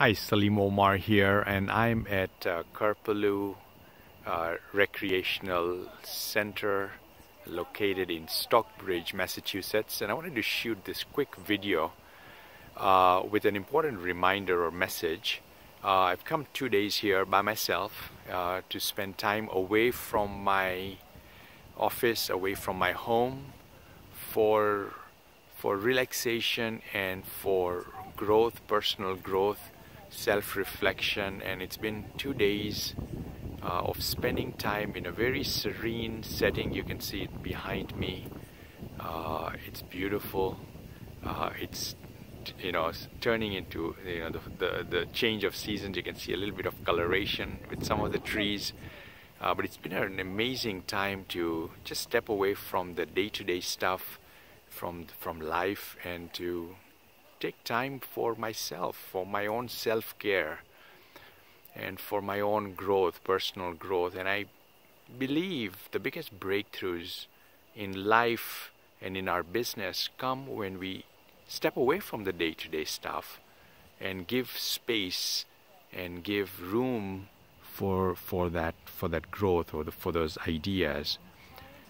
Hi, Salim Omar here, and I'm at uh, uh, Recreational Center located in Stockbridge, Massachusetts. And I wanted to shoot this quick video uh, with an important reminder or message. Uh, I've come two days here by myself uh, to spend time away from my office, away from my home for for relaxation and for growth, personal growth self-reflection and it's been two days uh, of spending time in a very serene setting. You can see it behind me. Uh, it's beautiful. Uh, it's you know turning into you know the, the, the change of seasons. You can see a little bit of coloration with some of the trees. Uh, but it's been an amazing time to just step away from the day-to-day -day stuff from from life and to take time for myself, for my own self-care and for my own growth, personal growth. And I believe the biggest breakthroughs in life and in our business come when we step away from the day-to-day stuff and give space and give room for for that for that growth or the, for those ideas.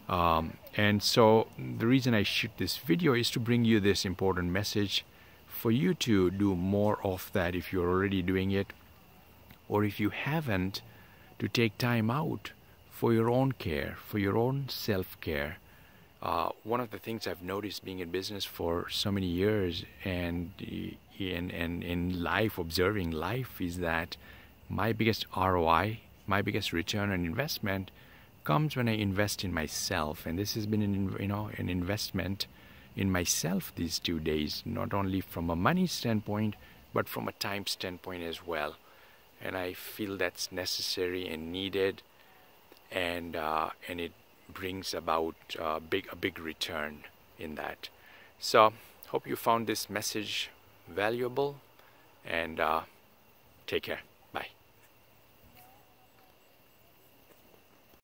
Um, and so the reason I shoot this video is to bring you this important message for you to do more of that if you're already doing it or if you haven't to take time out for your own care for your own self-care. Uh, one of the things I've noticed being in business for so many years and in, in, in life observing life is that my biggest ROI my biggest return on investment comes when I invest in myself. And this has been an you know an investment in myself these two days, not only from a money standpoint, but from a time standpoint as well. And I feel that's necessary and needed, and uh, and it brings about uh, big a big return in that. So hope you found this message valuable, and uh, take care.